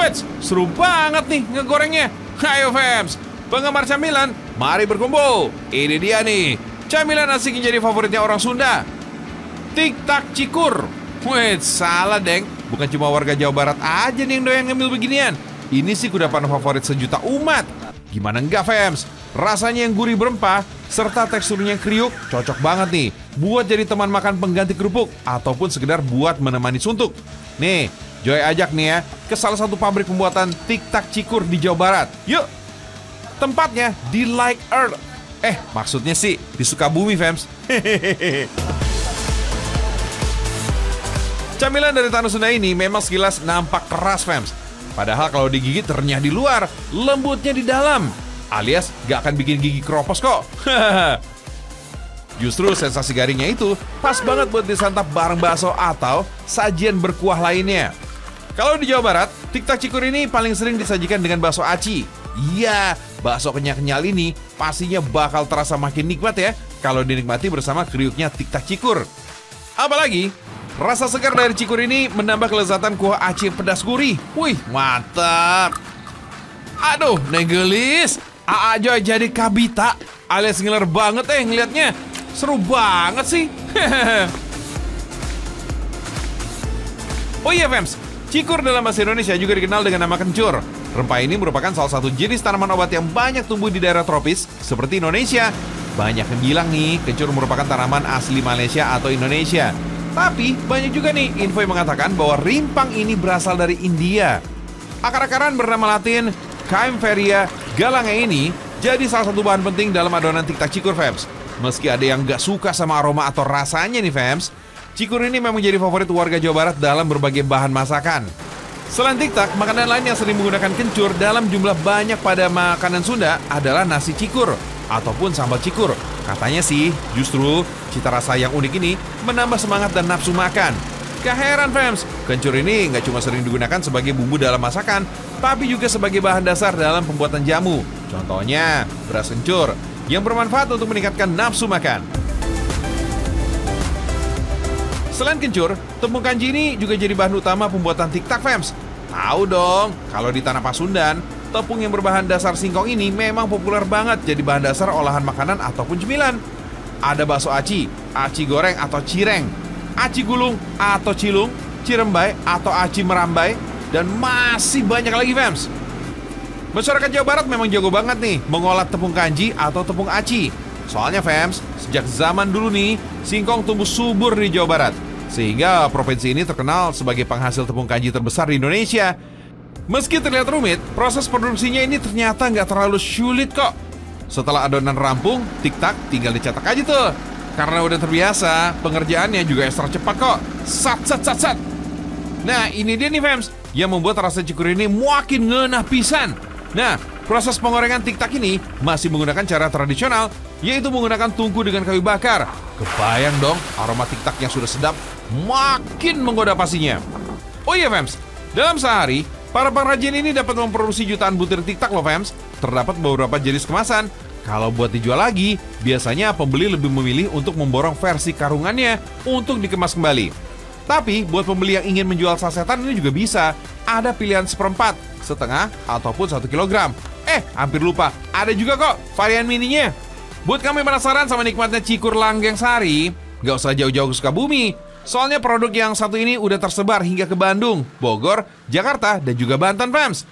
Wets, seru banget nih ngegorengnya. Ayo fans, penggemar camilan, mari berkumpul. Ini dia nih, camilan asik yang jadi favoritnya orang Sunda. Tik tak cikur. Wait, salah deng. Bukan cuma warga Jawa Barat aja nih yang doyan ngambil beginian. Ini sih kudapan favorit sejuta umat. Gimana enggak fans? Rasanya yang gurih berempah, serta teksturnya yang kriuk, cocok banget nih buat jadi teman makan pengganti kerupuk ataupun sekedar buat menemani suntuk. Nih, Joy ajak nih ya ke salah satu pabrik pembuatan Tik Tak Cikur di Jawa Barat. Yuk! Tempatnya di Like Earth. Eh, maksudnya sih di Sukabumi, fans. Camilan dari Tanah Sunda ini memang sekilas nampak keras, fans. Padahal kalau digigit renyah di luar, lembutnya di dalam. Alias gak akan bikin gigi keropos kok. Justru sensasi garingnya itu pas banget buat disantap bareng bakso atau sajian berkuah lainnya. Kalau di Jawa Barat, tiktak cikur ini paling sering disajikan dengan bakso aci. Iya, bakso kenyal-kenyal ini pastinya bakal terasa makin nikmat ya kalau dinikmati bersama kriuknya tiktak cikur. Apalagi, rasa segar dari cikur ini menambah kelezatan kuah aci pedas gurih. Wih, mantap. Aduh, nenggelis. Aa Joy jadi kabita alias ngiler banget eh ngeliatnya. Seru banget sih. oh iya, Fems. Cikur dalam bahasa Indonesia juga dikenal dengan nama kencur. Rempah ini merupakan salah satu jenis tanaman obat yang banyak tumbuh di daerah tropis seperti Indonesia. Banyak yang bilang nih, kencur merupakan tanaman asli Malaysia atau Indonesia. Tapi banyak juga nih info yang mengatakan bahwa rimpang ini berasal dari India. Akar-akaran bernama latin Chimeria galanga ini jadi salah satu bahan penting dalam adonan tiktak cikur Fems. Meski ada yang gak suka sama aroma atau rasanya nih Fems, cikur ini memang jadi favorit warga Jawa Barat dalam berbagai bahan masakan. Selain tiktak, makanan lain yang sering menggunakan kencur dalam jumlah banyak pada makanan Sunda adalah nasi cikur ataupun sambal cikur. Katanya sih, justru cita rasa yang unik ini menambah semangat dan nafsu makan. Gak heran fans, kencur ini nggak cuma sering digunakan sebagai bumbu dalam masakan, tapi juga sebagai bahan dasar dalam pembuatan jamu. Contohnya, beras kencur yang bermanfaat untuk meningkatkan nafsu makan. Selain kencur, tepung kanji ini juga jadi bahan utama pembuatan tiktak fans. Tahu dong, kalau di tanah Pasundan, tepung yang berbahan dasar singkong ini memang populer banget jadi bahan dasar olahan makanan ataupun cemilan. Ada bakso aci, aci goreng atau cireng, aci gulung atau cilung, cirembai atau aci merambai, dan masih banyak lagi fans. Masyarakat Jawa Barat memang jago banget nih mengolah tepung kanji atau tepung aci. Soalnya fans, sejak zaman dulu nih, singkong tumbuh subur di Jawa Barat. Sehingga provinsi ini terkenal sebagai penghasil tepung kanji terbesar di Indonesia. Meski terlihat rumit, proses produksinya ini ternyata nggak terlalu sulit kok. Setelah adonan rampung, tik-tak tinggal dicetak aja tuh. Karena udah terbiasa, pengerjaannya juga ekstra cepat kok. Sat, sat, sat, sat. Nah, ini dia nih, fans, yang membuat rasa cikur ini makin ngenah pisan. Nah, proses penggorengan tiktak ini masih menggunakan cara tradisional, yaitu menggunakan tungku dengan kayu bakar. Kebayang dong, aroma tiktak yang sudah sedap makin menggoda pastinya. Oh iya, fans, dalam sehari, para pengrajin ini dapat memproduksi jutaan butir tiktak loh, fans. Terdapat beberapa jenis kemasan, kalau buat dijual lagi, biasanya pembeli lebih memilih untuk memborong versi karungannya untuk dikemas kembali. Tapi buat pembeli yang ingin menjual sasetan ini juga bisa. Ada pilihan seperempat, setengah, ataupun satu kilogram. Eh, hampir lupa, ada juga kok varian mininya. Buat kamu yang penasaran sama nikmatnya cikur langgeng sari, nggak usah jauh-jauh ke Sukabumi. Soalnya produk yang satu ini udah tersebar hingga ke Bandung, Bogor, Jakarta, dan juga Banten, Fams.